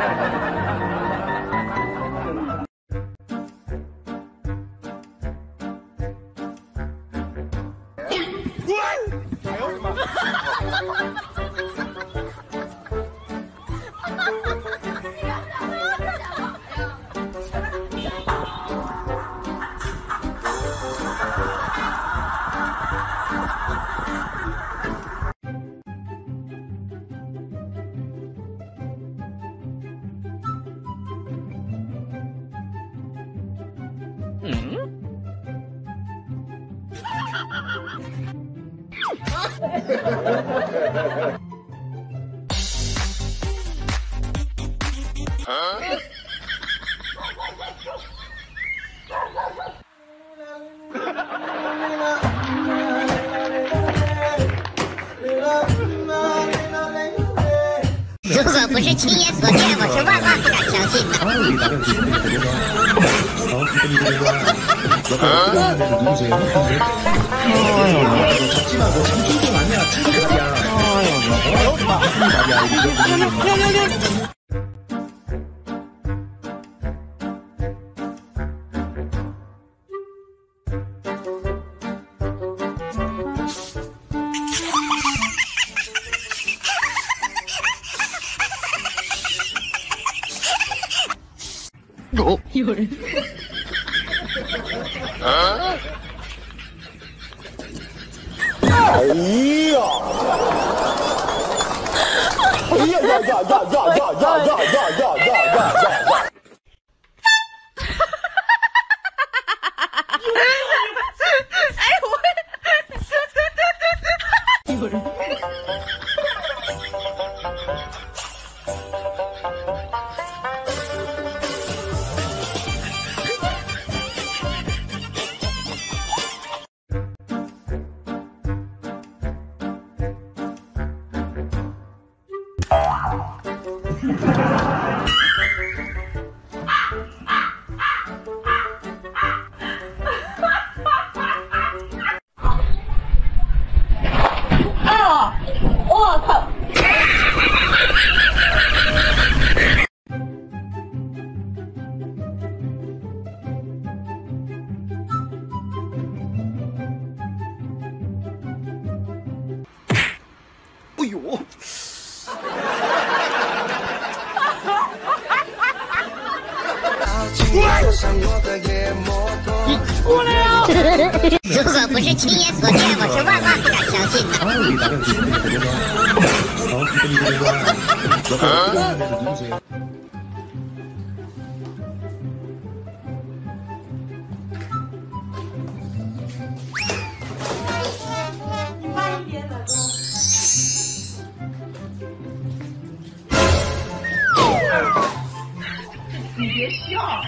哎呦！哈哈哈！嗯。如果不是亲眼所见，我是万 너가 누구세요? 잡지 마, 너 잠수도 아니야, 참새야. 어? 이거를. 哎呀！哎呀呀呀呀呀呀呀呀呀呀呀！哎呦！过来啊！如果不是亲眼所见，我是万万不敢相信的。你别笑。